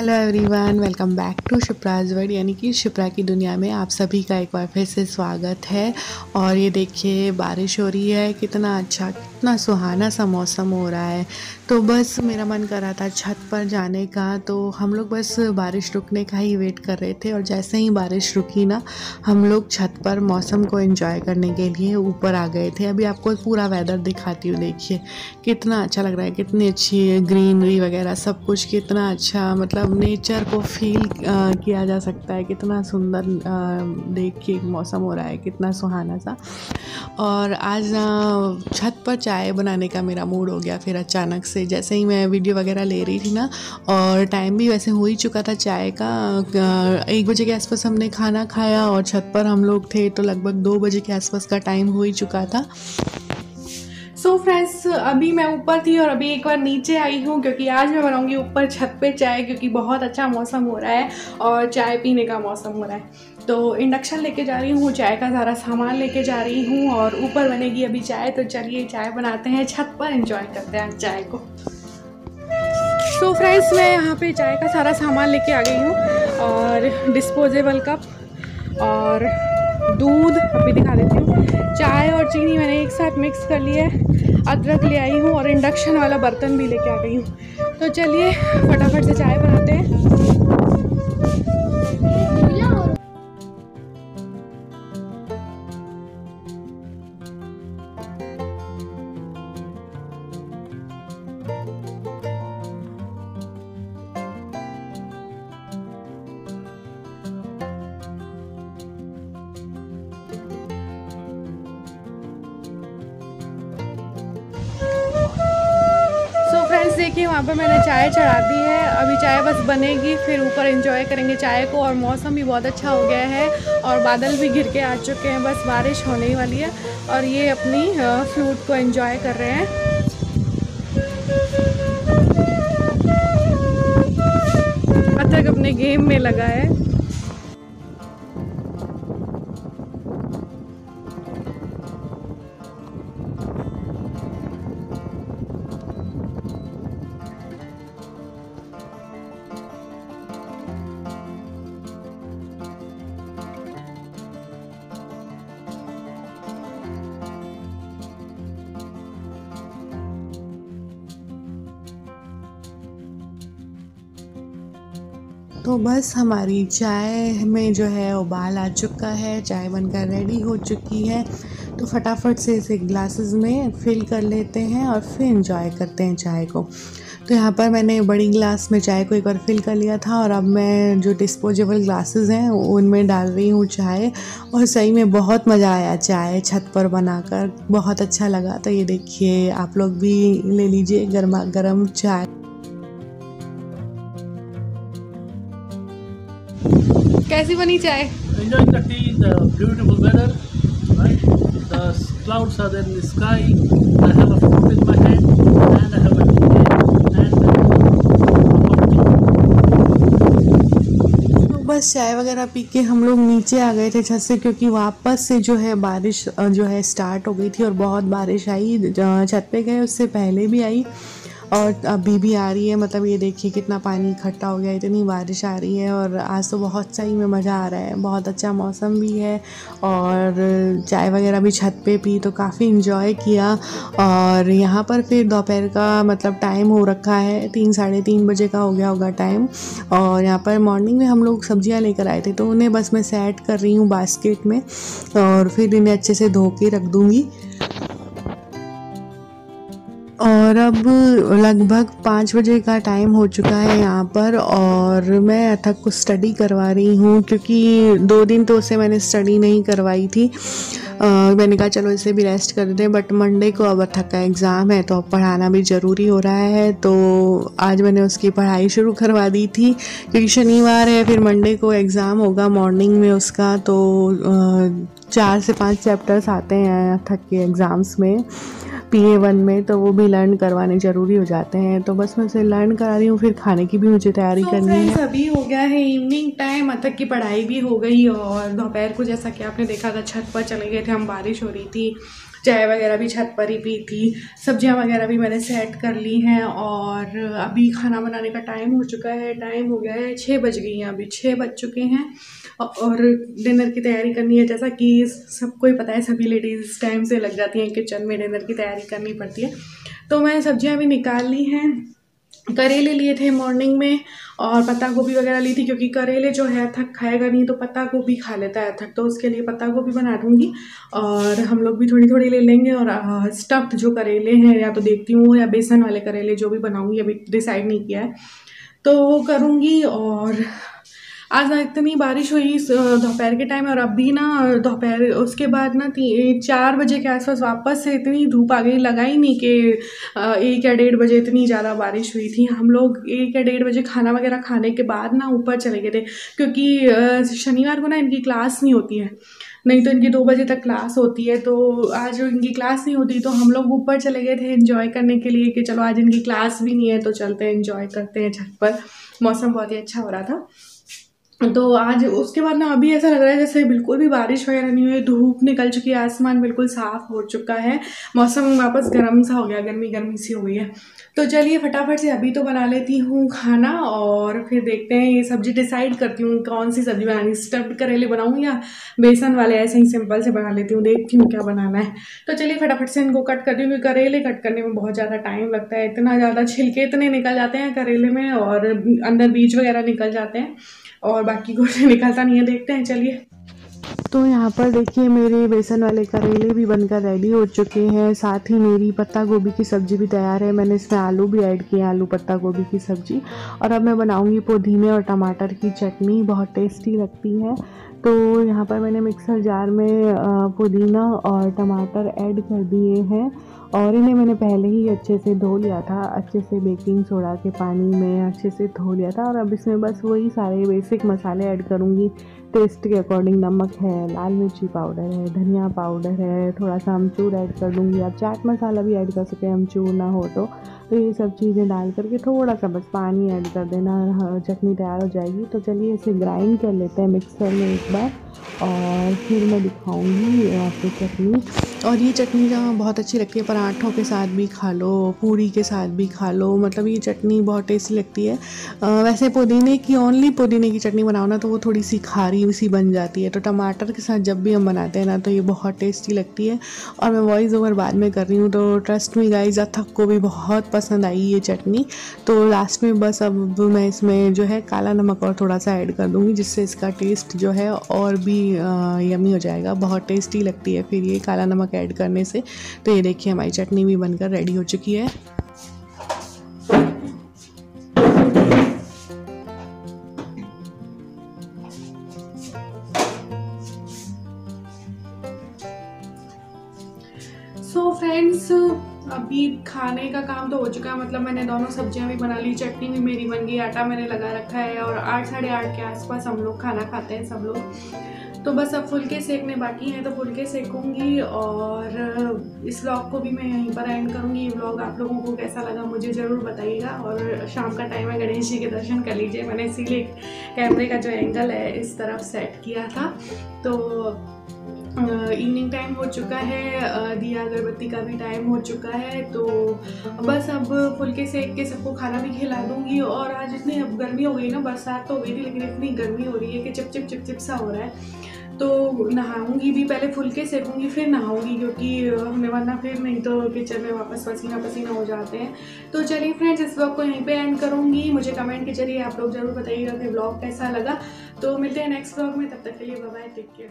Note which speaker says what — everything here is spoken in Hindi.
Speaker 1: Hello everyone welcome back to Shipra's world यानी कि शिप्रा की दुनिया में आप सभी का एक बार फिर से स्वागत है। और ये देखिए, बारिश हो रही है, कितना अच्छा कितना सुहाना सा मौसम हो रहा है। तो बस मेरा मन कर रहा था छत पर जाने का तो हम लोग बस बारिश रुकने का ही वेट कर रहे थे। और जैसे ही बारिश रुकी ना, हम लोग छत पर मौसम को एंजॉय करने के लिए ऊपर आ गए थे। अभी आपको पूरा वेदर दिखाती हूँ, देखिए। कितना अच्छा लग रहा है, कितनी अच्छी ग्रीनरी वगैरह सब कुछ, कितना अच्छा मतलब नेचर को फील किया जा सकता है, कितना सुंदर देख के मौसम हो रहा है, कितना सुहाना सा। और आज छत पर चाय बनाने का मेरा मूड हो गया, फिर अचानक से जैसे ही मैं वीडियो वगैरह ले रही थी ना, और टाइम भी वैसे हो ही चुका था चाय का एक बजे के आसपास हमने खाना खाया, और छत पर हम लोग थे तो लगभग दो बजे के आसपास का टाइम हो ही चुका था।
Speaker 2: सो so फ्रेंड्स अभी मैं ऊपर थी और अभी एक बार नीचे आई हूँ क्योंकि आज मैं बनाऊँगी ऊपर छत पे चाय क्योंकि बहुत अच्छा मौसम हो रहा है और चाय पीने का मौसम हो रहा है। तो इंडक्शन लेके जा रही हूँ, चाय का सारा सामान लेके जा रही हूँ और ऊपर बनेगी अभी चाय तो चलिए चाय बनाते हैं, छत पर इंजॉय करते हैं चाय को। सो so फ्रेंड्स मैं यहाँ पे चाय का सारा सामान लेके आ गई हूँ और डिस्पोजेबल कप और दूध, अभी दिखा देती हूँ। चाय और चीनी मैंने एक साथ मिक्स कर लिया है। अदरक ले आई हूँ और इंडक्शन वाला बर्तन भी लेके आ गई हूँ। तो चलिए, फटाफट से चाय बनाते हैं। देखिए, वहाँ पर मैंने चाय चढ़ा दी है। अभी चाय बस बनेगी, फिर ऊपर इंजॉय करेंगे चाय को और मौसम भी बहुत अच्छा हो गया है और बादल भी घिर के आ चुके हैं। बस बारिश होने ही वाली है और ये अपनी फ्रूट को एंजॉय कर रहे हैं। अतक अपने गेम में लगा है।
Speaker 1: तो बस हमारी चाय में जो है उबाल आ चुका है, चाय बनकर रेडी हो चुकी है। तो फटाफट से इसे ग्लासेस में फिल कर लेते हैं और फिर इंजॉय करते हैं चाय को। तो यहाँ पर मैंने बड़ी ग्लास में चाय को एक बार फिल कर लिया था और अब मैं जो डिस्पोजेबल ग्लासेस हैं, उनमें डाल रही हूँ चाय। और सही में बहुत मज़ा आया चाय छत पर बनाकर। बहुत अच्छा लगा तो ये देखिए, आप लोग भी ले लीजिए गर्मा गर्म चाय।
Speaker 2: कैसी बनी चाय।
Speaker 1: तो बस चाय वगैरह पी के हम लोग नीचे आ गए थे छत से क्योंकि वापस से जो है बारिश जो है स्टार्ट हो गई थी और बहुत बारिश आई। छत पे गए उससे पहले भी आई। और अभी भी आ रही है मतलब ये देखिए कितना पानी इकट्ठा हो गया, इतनी बारिश आ रही है और आज तो बहुत सही में मज़ा आ रहा है, बहुत अच्छा मौसम भी है और चाय वगैरह भी छत पे पी तो काफ़ी इन्जॉय किया और यहाँ पर फिर दोपहर का मतलब टाइम हो रखा है, तीन, साढ़े तीन बजे का हो गया होगा टाइम और यहाँ पर मॉर्निंग में हम लोग सब्ज़ियाँ लेकर आए थे तो उन्हें बस मैं सेट कर रही हूँ बास्केट में और फिर इन्हें अच्छे से धो के रख दूँगी। और अब लगभग पाँच बजे का टाइम हो चुका है यहाँ पर और मैं अथक को स्टडी करवा रही हूँ क्योंकि दो दिन तो उसे मैंने स्टडी नहीं करवाई थी। मैंने कहा चलो इसे भी रेस्ट कर दें बट मंडे को अब अथक का एग्ज़ाम है तो अब पढ़ाना भी ज़रूरी हो रहा है। तो आज मैंने उसकी पढ़ाई शुरू करवा दी थी क्योंकि शनिवार है फिर मंडे को एग्ज़ाम होगा मॉर्निंग में उसका तो चार से पाँच चैप्टर्स आते हैं अथक के एग्ज़ाम्स में पी ए वन में तो वो भी लर्न करवाने ज़रूरी हो जाते हैं। तो बस मैं उसे लर्न करा रही हूँ फिर खाने की भी मुझे तैयारी
Speaker 2: so
Speaker 1: करनी है।
Speaker 2: अभी हो गया है इवनिंग टाइम अब तक की पढ़ाई भी हो गई और दोपहर को जैसा कि आपने देखा था छत पर चले गए थे हम बारिश हो रही थी, चाय वगैरह भी छत पर ही पी थी, सब्ज़ियाँ वगैरह भी मैंने सेट कर ली हैं और अभी खाना बनाने का टाइम हो चुका है टाइम हो गया है छः बज गई हैं अभी छः बज चुके हैं और डिनर की तैयारी करनी है, जैसा कि सबको ही पता है, सभी लेडीज़ टाइम से लग जाती हैं किचन में डिनर की तैयारी करनी पड़ती है। तो मैं सब्ज़ियाँ भी निकाल ली हैं करेले लिए थे मॉर्निंग में और पत्ता गोभी वगैरह ली थी क्योंकि करेले जो है थक खाएगा नहीं तो पत्ता गोभी खा लेता है थक। तो उसके लिए पत्ता गोभी बना दूँगी और हम लोग भी थोड़ी थोड़ी ले लेंगे और स्टफ्ड जो करेले हैं या तो देखती हूँ या बेसन वाले करेले जो भी बनाऊँगी, अभी डिसाइड नहीं किया है। तो वो करूँगी और आज ना इतनी बारिश हुई दोपहर के टाइम और अभी ना, दोपहर, उसके बाद ना चार बजे के आसपास वापस से इतनी धूप आ गई, लगा ही नहीं कि एक या डेढ़ बजे इतनी ज़्यादा बारिश हुई थी। हम लोग एक या डेढ़ बजे खाना वगैरह खाने के बाद ना ऊपर चले गए थे, क्योंकि शनिवार को ना इनकी क्लास नहीं होती है। नहीं तो इनकी दो बजे तक क्लास होती है तो आज इनकी क्लास नहीं होती तो हम लोग ऊपर चले गए थे इन्जॉय करने के लिए कि चलो आज इनकी क्लास भी नहीं है तो चलते हैं इन्जॉय करते हैं छत पर। मौसम बहुत ही अच्छा हो रहा था। तो आज उसके बाद ना अभी ऐसा लग रहा है जैसे बिल्कुल भी बारिश वगैरह नहीं हुई, धूप निकल चुकी है, आसमान बिल्कुल साफ़ हो चुका है, मौसम वापस गर्म सा हो गया, गर्मी गर्मी सी हो गई है। तो चलिए फटाफट से अभी तो बना लेती हूँ खाना और फिर देखते हैं ये सब्ज़ी डिसाइड करती हूँ कौन सी सब्ज़ी बनानी स्टफ्ड करेले बनाऊँ या बेसन वाले ऐसे ही सिंपल से बना लेती हूँ, देखती हूँ क्या बनाना है। तो चलिए फटाफट से इनको कट करती हूँ क्योंकि करेले कट करने में बहुत ज़्यादा टाइम लगता है, इतना ज़्यादा छिलके इतने निकल जाते हैं करेले में और अंदर बीज वगैरह निकल जाते हैं। और बाकी कुछ निकलता नहीं है, देखते हैं, चलिए।
Speaker 1: तो यहाँ पर देखिए, मेरे बेसन वाले करेले भी बनकर रेडी हो चुके हैं। साथ ही मेरी पत्ता गोभी की सब्ज़ी भी तैयार है। मैंने इसमें आलू भी ऐड किए आलू पत्ता गोभी की सब्ज़ी। और अब मैं बनाऊँगी पुदीने और टमाटर की चटनी। बहुत टेस्टी लगती है। तो यहाँ पर मैंने मिक्सर जार में पुदीना और टमाटर ऐड कर दिए हैं और इन्हें मैंने पहले ही अच्छे से धो लिया था। अच्छे से बेकिंग सोडा के पानी में अच्छे से धो लिया था और अब इसमें बस वही सारे बेसिक मसाले ऐड करूँगी। टेस्ट के अकॉर्डिंग नमक है, लाल मिर्ची पाउडर है, धनिया पाउडर है, थोड़ा सा अमचूर ऐड कर दूँगी। आप चाट मसाला भी ऐड कर सकते हैं अमचूर ना हो तो। तो ये सब चीज़ें डाल करके थोड़ा सा बस पानी ऐड कर देना चटनी तैयार हो जाएगी। तो चलिए इसे ग्राइंड कर लेते हैं मिक्सर में एक बार। और फिर मैं दिखाऊँगी आपकी चटनी। और ये चटनी जो बहुत अच्छी लगती है पराठों के साथ भी खा लो पूरी के साथ भी खा लो मतलब ये चटनी बहुत टेस्टी लगती है। आ, वैसे पुदीने की ओनली पुदीने की चटनी बनाओ ना तो वो थोड़ी सी खारी सी बन जाती है। तो टमाटर के साथ जब भी हम बनाते हैं ना तो ये बहुत टेस्टी लगती है। और मैं वॉइस ओवर बाद में कर रही हूँ तो ट्रस्ट में गाइज़ अथक को भी बहुत पसंद आई ये चटनी। तो लास्ट में बस अब मैं इसमें जो है काला नमक और थोड़ा सा ऐड कर दूँगी जिससे इसका टेस्ट जो है और भी यमी हो जाएगा। बहुत टेस्टी लगती है फिर ये काला नमक ऐड करने से। तो ये देखिए हमारी चटनी भी बनकर रेडी हो चुकी है।
Speaker 2: सो so फ्रेंड्स अभी खाने का काम तो हो चुका है। मतलब मैंने दोनों सब्ज़ियाँ भी बना ली। चटनी भी मेरी बन गई, आटा मैंने लगा रखा है और आठ साढ़े आठ के आसपास हम लोग खाना खाते हैं सब लोग। तो बस अब फुलके सेकने बाकी हैं तो फुलके सेकूँगी और इस व्लॉग को भी मैं यहीं पर एंड करूँगी। ये व्लॉग आप लोगों को कैसा लगा मुझे ज़रूर बताइएगा और शाम का टाइम है, गणेश जी के दर्शन कर लीजिए। मैंने इसीलिए कैमरे का जो एंगल है, इस तरफ़ सेट किया था। तो इवनिंग टाइम हो चुका है दिया अगरबत्ती का भी टाइम हो चुका है तो बस अब फुलके सेक के सबको खाना भी खिला दूँगी और आज इतनी अब गर्मी हो गई ना, बरसात तो हो गई थी, लेकिन इतनी गर्मी हो रही है कि चिप चिप चिप चिप सा हो रहा है। तो नहाऊँगी भी, पहले फुलके सेकूँगी, फिर नहाऊँगी, क्योंकि हमें वरना फिर नहीं तो किचन में वापस पसीना पसीना हो जाते हैं। तो चलिए फ्रेंड्स इस ब्लॉग को यहीं पे एंड करूँगी। मुझे कमेंट के ज़रिए आप लोग ज़रूर बताइएगा कि ब्लॉग कैसा लगा। तो मिलते हैं नेक्स्ट ब्लॉग में, तब तक के लिए बाय टेक केयर